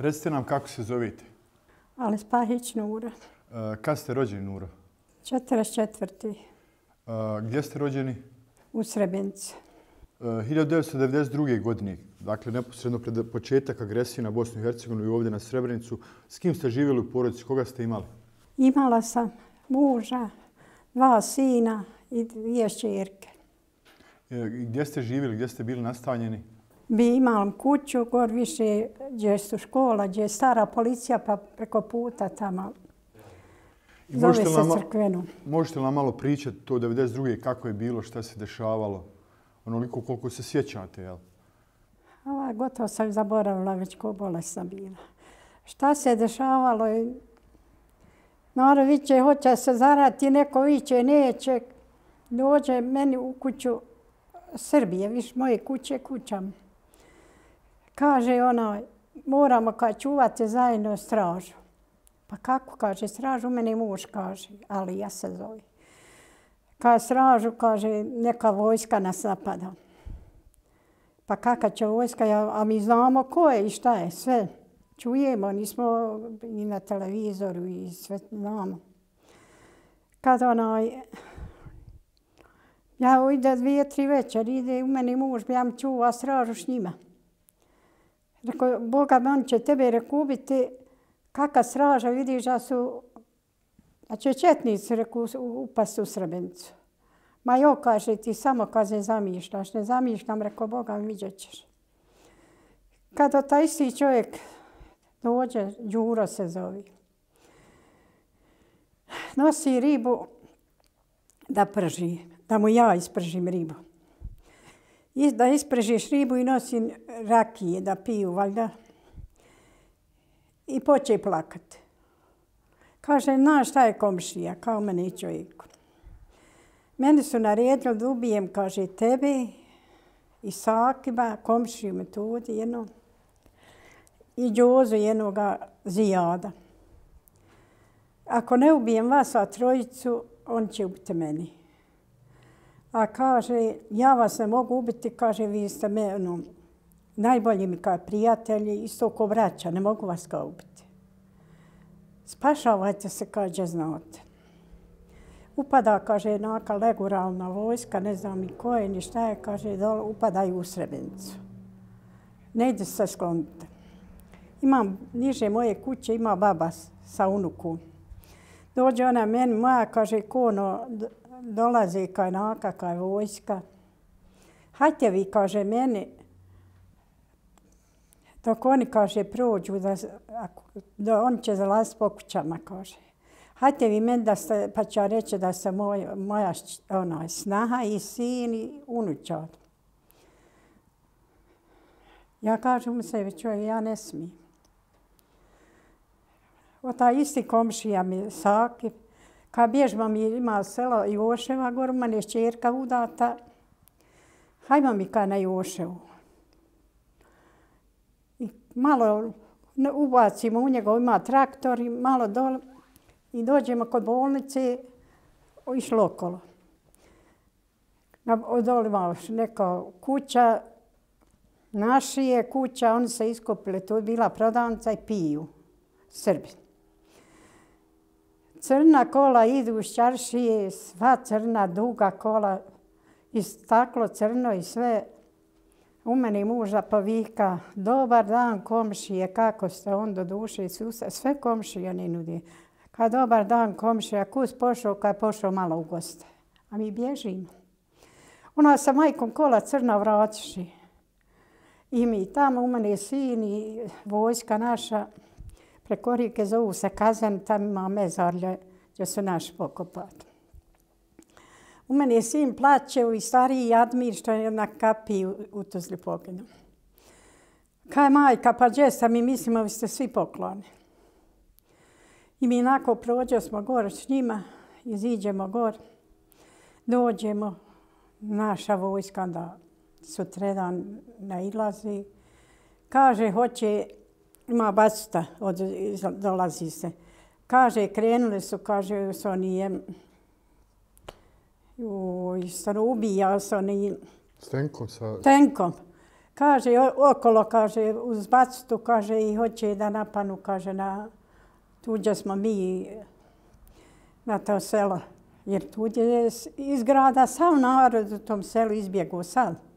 Recite nam kako se zovite. Ali Spahić Nura. Uh, kad ste rođeni, Nuro? 44. Uh, gdje ste rođeni? U Srebrenici. Uh, 1992. godine, dakle neposredno pred početak agresije na Bosnu i Hercegovinu i ovdje na Srebrenicu, s kim ste živjeli u porodici? Koga ste imali? Imala sam muža, dva sina i dvije šćerke. E, gdje ste živjeli? Gdje ste bili nastanjeni? Bi imala kuću, gor više gdje su škola, gdje je stara policija, pa preko puta tamo. Zove možete se nam crkvenu. Možete li nam malo pričati to 92. kako je bilo, šta se dešavalo? Onoliko koliko se sjećate, jel? Ova, gotovo sam zaboravila već ko bolesna bila. Šta se dešavalo? Narod viće, hoće se zarati, neko viće, neće. Dođe meni u kuću Srbije, viš moje kuće kućam. Kaže ona, moramo kad čuvati zajedno stražu. Pa kako, kaže, stražu, meni muž kaže, ali ja se zove. Ka stražu, kaže, neka vojska nas napada. Pa kaka će vojska, ja- a mi znamo ko je i šta je, sve. Čujemo, nismo i na televizoru i sve znamo. Kad onaj, ja ide dvije, tri večer, ide u meni muž, ja mi čuva stražu s njima. Rekao, Boga me, on će tebe rekao ubiti, straža, vidiš da su, da će četnici, rekao, upasti u Srebrenicu. Ma jo, kaže, ti samo kaže, zamišljaš, ne zamišljam, rekao, Boga mi vidjet ćeš. Kada taj isti čovjek dođe, Đuro se zove, nosi ribu da prži, da mu ja ispržim ribu. I da isprežeš ribu i nosi rakije da piju, valjda. I poče plakati. Kaže, znaš šta je komšija, kao mene i čovjeku. Meni su naredili da ubijem, kaže, tebe i Sakiba, komšiju metodi jedno, i Đozu jednoga zijada. Ako ne ubijem vas, a trojicu, on će ubiti meni. A kaže, ja vas ne mogu ubiti, kaže, vi ste me, ono, najbolji mi kao prijatelji, isto ko vraća, ne mogu vas kao ubiti. Spašavajte se, kaže, znate. Upada, kaže, neka leguralna vojska, ne znam ni ko je, ni šta je, kaže, dole, upadaju u Srebrenicu. Ne ide se skloniti. Imam, niže moje kuće, ima baba sa unukom. Dođe ona meni, moja, kaže, kono, d- dolazi kaj naka, kaj vojska. Hajte vi, kaže, meni, dok oni, kaže, prođu, da, ako, da on će zalaziti po kućama, kaže. Hajte vi meni da ste, pa ću ja reći da ste moj, moja ona, snaha i sin i unučar. Ja kažem mu sebi, čovjek, ja ne smijem. O taj isti komšija mi Saki, Ka bježba mi ima selo Joševa, goru mene je čerka udata. Hajmo mi ka na Joševu. I malo ubacimo u njega, ima traktor i malo dole. I dođemo kod bolnice, išlo okolo. Na, dole ima neka kuća, naši je kuća, oni se iskopili, tu je bila prodavnica i piju. Srbi. Crna kola idu s čaršije, sva crna, duga kola, i staklo crno i sve. U meni muža povika, dobar dan komšije, kako ste on do duše i susa, sve komšije ne nudi. Kad dobar dan komšija, kus pošao, kad je pošao malo u goste. A mi bježimo. Ona sa majkom kola crna vraćiši. I mi tamo, u mene sin i vojska naša, preko rijeke zovu se Kazan, tamo ima mezarlje gdje su naši pokopati. U meni je sin plaće i stariji Jadmir što je na kapi u, u Tuzli poginu. Kaj majka, pa gdje sam mi mislimo, vi ste svi pokloni. I mi onako prođe smo gore s njima, iziđemo gore, dođemo, naša vojska da sutredan nailazi. Kaže, hoće, ima bacita, od, dolazi se. Kaže, krenuli su, kaže, su oni je, Joj, stvarno ubija se oni S tenkom sa... tenkom. kaže, okolo, kaže, uz bacitu, kaže, i hoće da napanu, kaže, na tuđe smo mi na to selo. Jer tuđe je iz grada sav narod u tom selu izbjegu sad.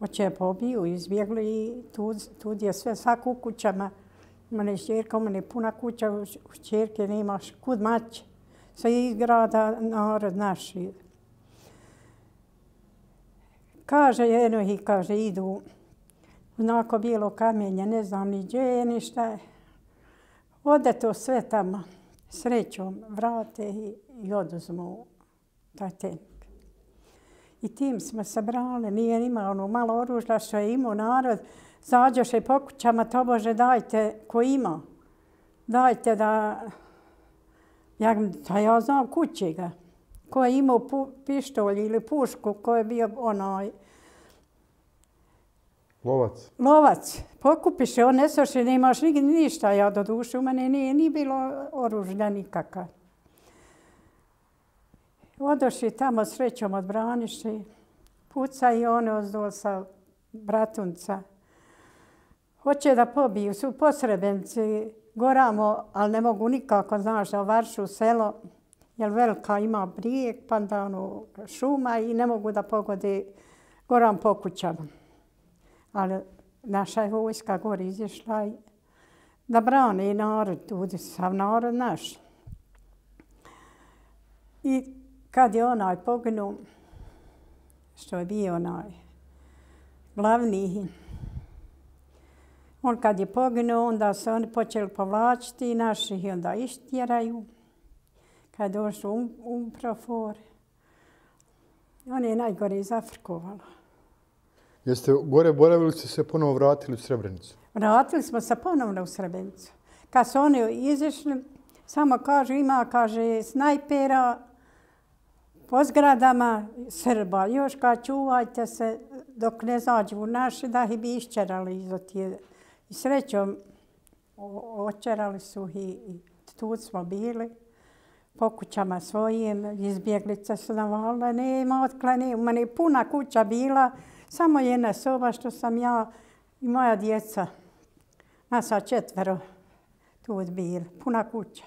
Oće je pobiju, izbjegli i tu, tu je sve, svak u kućama. Ima ne šćerka, ima ne puna kuća, u čerke nemaš kud maći. Sve iz grada narod naš. Kaže jedno i kaže idu onako bijelo kamenje, ne znam ni gdje je, ni šta je. Ode to sve tamo, srećom vrate i, i oduzmu taj tenik. I tim smo se brali, nije imao ono malo oružja što je imao narod. Zađoše po kućama, to bože dajte ko ima. Dajte da... Ja, da ja znam kuće ga. Ko je imao pu, pištolj ili pušku, ko je bio onaj Lovac. lovac. Pokupiše, on nesoše, nemaš ni, ništa. Ja do duše u mene nije ni bilo oružja nikakav. Odoši tamo srećom od Braniši, puca i one ozdol sa bratunca. Hoće da pobiju, su posrebenci, goramo, ali ne mogu nikako, znaš, da varšu selo, jer velika ima brijeg, pandanu ono, šuma i ne mogu da pogode goram po kućama. Ali naša je vojska gore izišla i da brane narod, tu sav narod naš. I kad je onaj poginuo, što je bio onaj glavni, on kad je poginuo, onda se oni počeli povlačiti naši i onda ištjeraju. Kad je došao um, umprofor, on je najgore zafrkovala. Jeste gore boravili ste se ponovo vratili u Srebrenicu? Vratili smo se ponovno u Srebrenicu. Kad su oni izišli, samo kažu ima, kaže, snajpera po zgradama Srba. Još kad čuvajte se dok ne zađu u naši, da ih bi iščerali iz otije. I srećom očerali su i, i tu smo bili po kućama svojim, izbjeglice su navalile, nema otkle, nema, ni puna kuća bila, samo jedna soba što sam ja i moja djeca, nas četvero tu bili, puna kuća.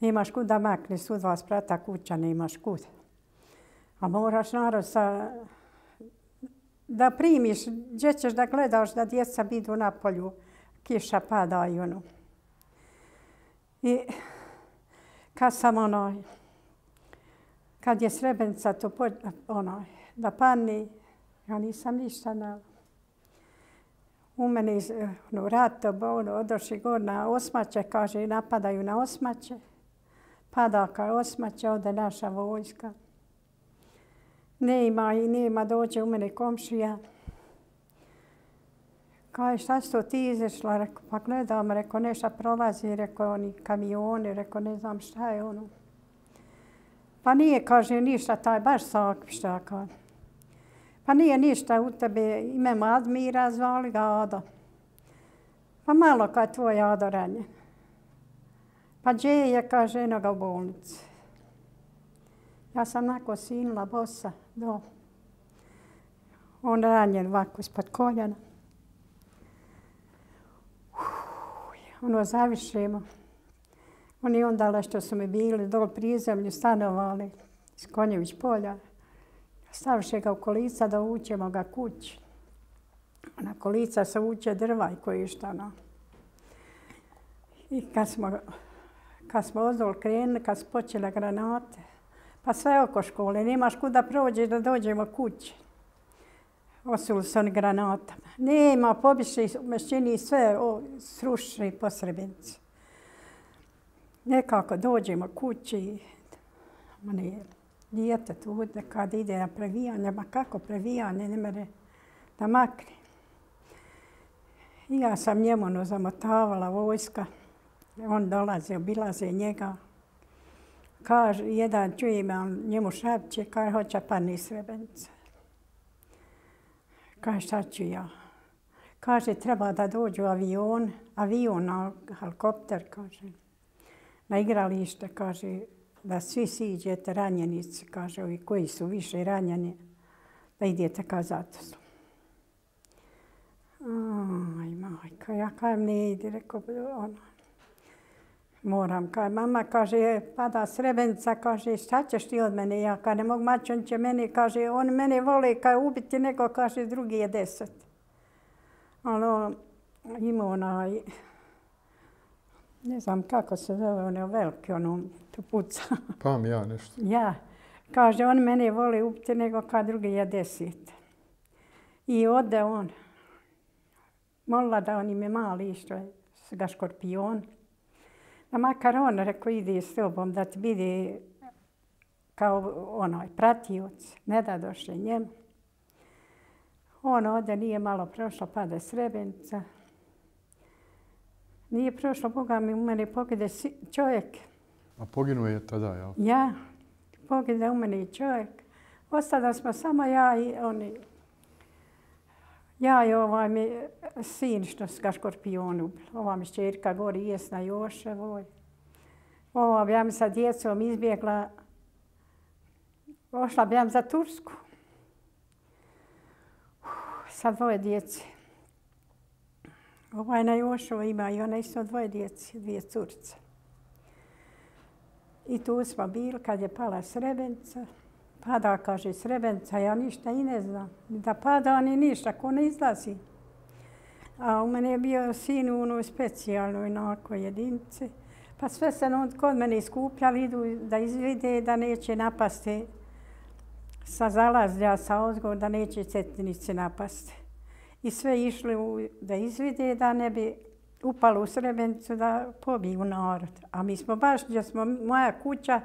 Nemaš kuda makni, sud su dva sprata kuća, nemaš kud. A moraš narod sa, da primiš, gdje ćeš da gledaš da djeca bidu na polju, kiša pada i ono. I kad sam ono, kad je Srebrenica to po, ono, da pani, ja nisam ništa na u mene iz ono, rata, ono, odošli gore na osmaće, kaže, napadaju na osmaće. Pada ka osmaće, ode naša vojska. Nema i nema, dođe u mene komšija. Kaj, šta si to ti izašla? Reko, pa gledam, reko, nešta prolazi, rekao, oni kamioni, rekao, ne znam šta je ono. Pa nije, kaže, ništa, taj baš sakvišta, kaže. Pa nije ništa u tebe, ime Admira, zvali ga Ado. Pa malo kad tvoj Ado ranjen. Pa gdje je, kaže, eno ga u bolnici. Pa sam nako sinula bosa do. On ranjen ovako ispod koljena. ono zavišemo. Oni onda što su mi bili dol prizemlju stanovali iz Konjević polja. Stavše ga u kolica da ućemo ga kući. Na kolica se uče drva i koji šta no. I kad smo, kad smo ozdol krenuli, kad su počele granate, pa sve oko škole, nemaš kuda prođeš da dođemo kući. Osuli su oni granatama. Nema, pobiše u mešćini sve o, srušili po Srebrenici. Nekako dođemo kući, mani dijete tu, kad ide na previjanje, ma kako previjanje, ne mere da makne. I ja sam njemu ono zamotavala vojska. On dolaze, obilaze njega. Kaže, jedan čuje me, on njemu šapće, kaže, hoće pa ni Kaže, šta ću ja? Kaže, treba da dođu avion, avion helikopter, kaže. Na igralište, kaže, da svi siđete ranjenici, kaže, ovi koji su više ranjeni, da idete ka zatvoru. majka, ja kajem ne ide, rekao, ono, moram. Mama kaže, pada srebenica, kaže, šta ćeš ti od mene? Ja kad ne mogu maći, on će mene, kaže, on mene vole, kaj ubiti nego, kaže, drugi je deset. Ono, ima onaj, ne znam kako se zove, ono veliki, ono, tu puca. Pam ja nešto. ja, kaže, on mene vole ubiti nego kad drugi je deset. I ode on. Molila da on im je mali što je ga škorpion. A makar on rekao, idi s tobom da ti vidi kao onaj pratioc, ne da došle njemu. On ode, nije malo prošlo, pada srebenica. Nije prošlo, Boga mi u mene pogide čovjek. A poginuo je tada, jel? Ja, pogide u mene čovjek. Ostala smo samo ja i oni. Ja i ovaj mi sin što su ga škorpion ubili. Ova mi šćerka gori Jesna Joševoj. Ova bi ja sa djecom izbjegla. Ošla bi ja za Tursku. Sa dvoje djece. Ovaj na Joševo ima i ona isto dvoje djece, dvije curce. I tu smo bili kad je pala Srebenica. Pada, kaže, srebenca, ja ništa i ne znam. Da pada, ni ništa, ko ne izlazi. A u mene je bio sin u onoj specijalnoj onako jedinice. Pa sve se on kod mene iskupljali, idu da izvide da neće napasti sa zalazlja, sa ozgom, da neće cetinice napasti. I sve išli u, da izvide da ne bi upalo u Srebrenicu da pobiju narod. A mi smo baš, gdje smo moja kuća,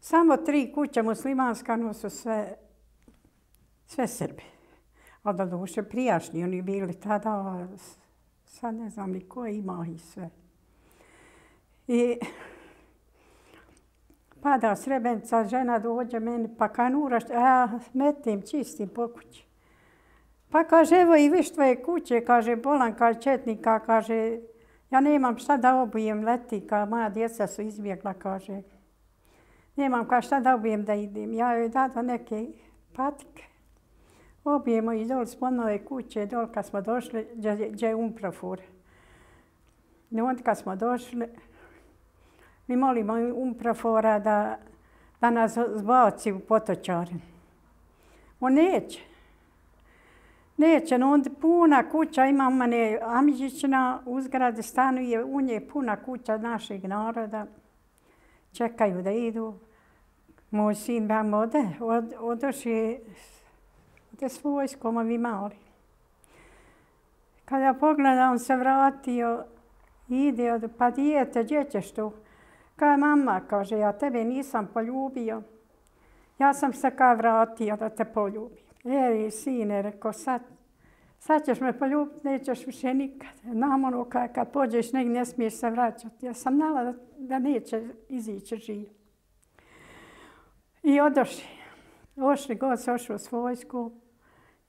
samo tri kuće muslimanska, no su sve, sve Srbi. A da duše prijašnji, oni bili tada, sad ne znam ni ko ima i sve. I pada srebenca, žena dođe meni, pa kanura, ja metim, čistim po kući. Pa kaže, evo i viš tvoje kuće, kaže, bolan, kaže, četnika, kaže, ja nemam šta da obujem leti, kaže, moja djeca su izbjegla, kaže. Nemam kao šta da ubijem da idem. Ja joj dada neke patike. Obijemo i dol s ponove kuće, dol kad smo došli, gdje je umprofur. I onda kad smo došli, mi molimo umprofora da, da nas zbaci u potočar. On neće. Neće, no onda puna kuća, ima mene Amidžićna uzgrade, stanuje u nje puna kuća našeg naroda. Čekaju da idu. Moj sin vam ode, od, odoši ode s vojskom, ovi mali. Kada pogleda, on se vratio, ide, od, pa dijete, gdje ćeš tu? Kaj mama, kaže, ja tebe nisam poljubio. Ja sam se kaj vratio da te poljubim. Eri, sine, rekao, sad, sad ćeš me poljubiti, nećeš više nikad. Nam ono, kad, kad pođeš negdje, ne smiješ se vraćati. Ja sam nala da, da neće izići živ. I odoši. Ošli god se ošao s vojsku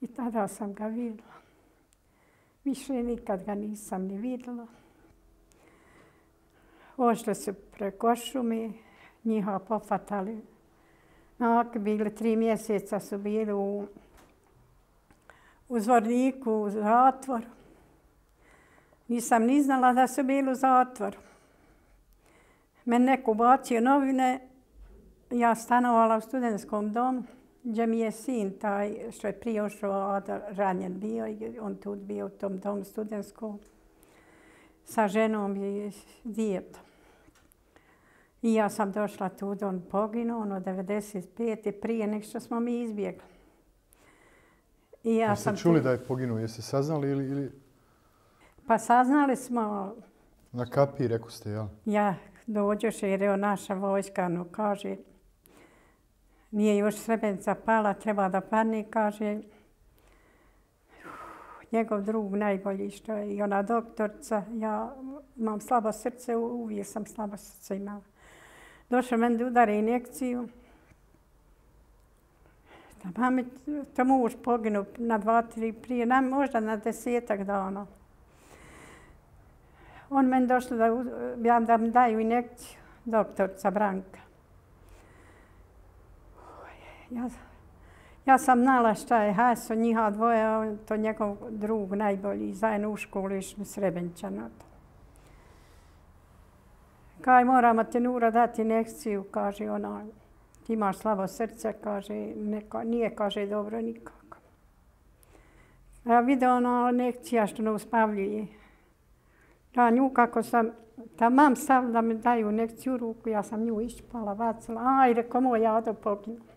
i tada sam ga vidjela. Više nikad ga nisam ni vidjela. Ošli su preko šumi, njiha pofatali. No, bili tri mjeseca su bili u u Zvorniku, u zatvoru. Nisam ni znala da su bili u zatvoru. Mene neko bacio novine, ja stanovala u studentskom domu, gdje mi je sin taj što je prije ošao ranjen bio i on tu bio u tom domu studentskom sa ženom i djetom. I ja sam došla tu, on poginuo, ono 95. prije nek što smo mi izbjegli. I ja Jeste sam čuli tu... da je poginuo? Jeste saznali ili, ili... Pa saznali smo... Na kapi, rekao ste, ja? Ja, dođeš jer je naša vojska, no kaže, nije još srebenica pala, treba da padne, kaže, njegov drug najbolji što je i ona doktorca, ja imam slabo srce, uvijek sam slabo srce imala. Došao meni da udare injekciju, Da mami, to muž poginu na dva, tri prije, na, možda na desetak dana. On meni došao da, ja, da mi daju injekciju, doktorca Branka. Ja, Ja sam znala šta je Haso, njiha dvoje, to njegov drug najbolji, zajedno u školu išli Srebenća na to. Kaj moramo ti Nura dati inekciju, kaže ona, ti imaš slabo srce, kaže, neko, nije, kaže, dobro nikako. Ja vidio ona inekcija što ne uspavljuje. Ja nju kako sam, ta mam stavila da mi daju nekciju ruku, ja sam nju išpala, bacila, aj, reko moj, ja to poginu.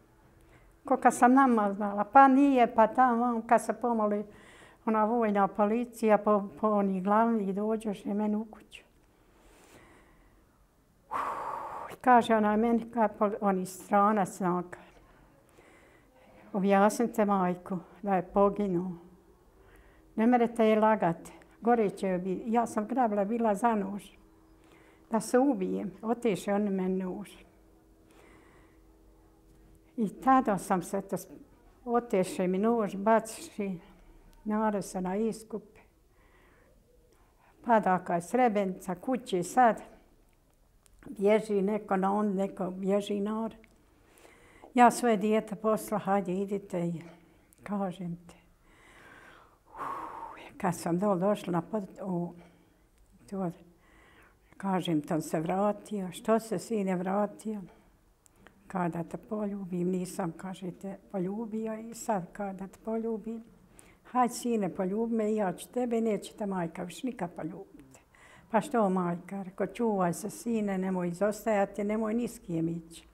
Ko sam nama znala. pa nije, pa tamo, kad se pomoli ona vojna policija po, po onih glavnih dođeš je meni u kuću. kaže ona meni, kako oni stranac, znak. Objasnite majku da je poginuo. Ne merete je lagati. Gore će joj biti. Ja sam grabila bila za nož. Da se ubijem. Oteše on meni nož. I tada sam se to oteše mi nož, baciši, nara se na iskupe. Pada kaj srebenca kući sad. Bježi neko na on, neko bježi na or. Ja svoje dijete posla, hajde idite i kažem te. Kad sam dol došla na pod, u, to, kažem, tam se vratio. Što se sine vratio? Kada te poljubim, nisam, kažete, poljubio i sad kada te poljubim. Hajde, sine, poljubi me i ja ću tebe, neće te majka više nikad poljubiti. Pa što, majka, reko, čuvaj se, sine, nemoj izostajati, nemoj niskijem ići.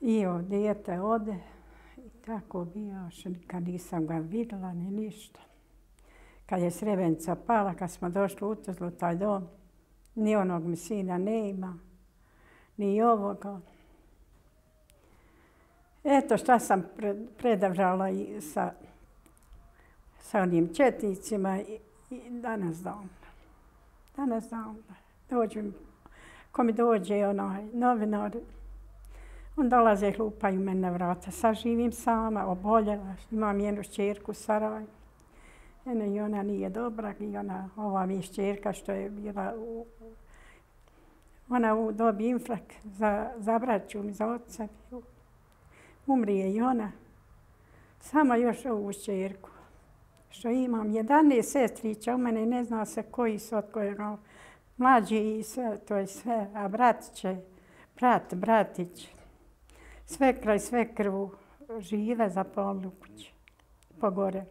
I o, djete ode, i tako bio, što nikad nisam ga videla, ni ništa. Kad je Srebenica pala, kad smo došli u Tuzlu, taj dom, ni onog mi sina ne ima, ni ovoga. Eto šta sam predavžala i sa, sa onim četnicima i, i danas da on. Danas da on. Dođu ko mi dođe onaj novinar, on dolaze i mene na vrata. Sad živim sama, oboljela, imam jednu šćerku u Saraju. Ene i ona nije dobra i ona, ova mi šćerka što je bila u, ona u dobi inflak za, za braću mi, za oca. Umrije i ona. Samo još ovu čerku. Što imam 11 sestrića, u mene ne zna se koji su od kojeg mlađi i sve, to je sve. A brat će, brat, bratić, sve kraj sve krvu žive za polu kuće, pogore.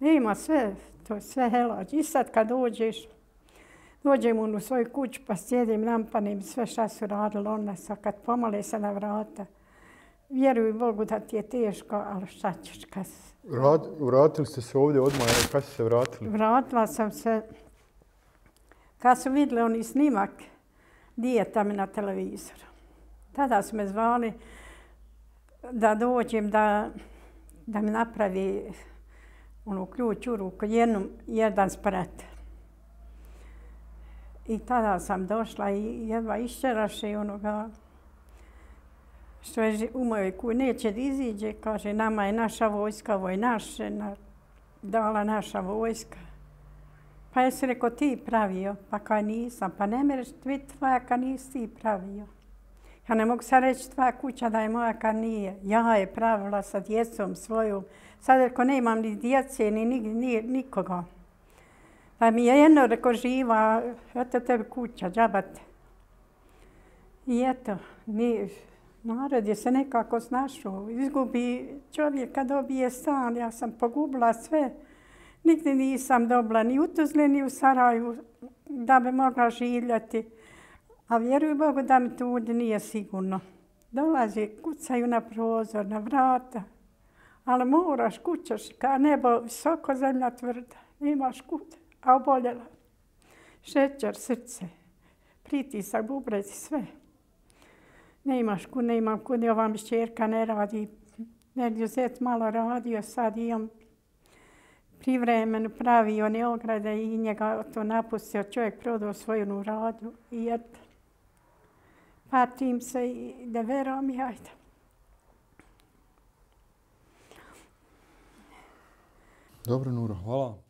Ima sve, to je sve helač. I sad kad dođeš, dođem u svoju kuću pa sjedim, lampanim sve šta su radili ona sa kad pomole se na vrata. Vjeruj Bogu da ti je teško, ali šta ćeš kad. Vrat, vratili ste se ovdje odmah, kad ste se vratili? Vratila sam se kad su vidjeli oni snimak dijeta mi na televizoru. Tada su me zvali da dođem da, da mi napravi ono, ključ u ruku, jednom, jedan sprat. I tada sam došla i jedva išćeraše onoga što je u mojoj kući. Neće da iziđe, kaže, nama je naša vojska, ovo je naše, na, dala naša vojska. Pa jesi rekao ti pravio? Pa ka nisam. Pa ne mereš biti tvoja kad nisi ti pravio. Ja ne mogu sad reći tvoja kuća da je moja kad nije. Ja je pravila sa djecom svojom. Sad rekao, ne imam ni djece, ni, ni, ni nikoga. Pa mi je jedno rekao, živa, eto tebi kuća, džabate. I eto, ni, narod je se nekako snašao. Izgubi čovjek kad dobije stan, ja sam pogubila sve. Nigdje nisam dobila ni u Tuzli, ni u Saraju da bi mogla življati. A vjeruj Bogu da mi tu nije sigurno. Dolazi, kucaju na prozor, na vrata. Ali moraš, kućaš, ka nebo visoko, zemlja tvrda. Imaš kut, a oboljela. Šećer, srce, pritisak, bubrezi, sve. Ne imaš ku, ne imam kud, ova mi šćerka ne radi. Negdje zet malo radio, sad imam privremeno pravio ne ograde i njega to napustio. Čovjek prodao svoju radu i eto. Patim se i da verom i ajde. Dobro, Nuro, hvala.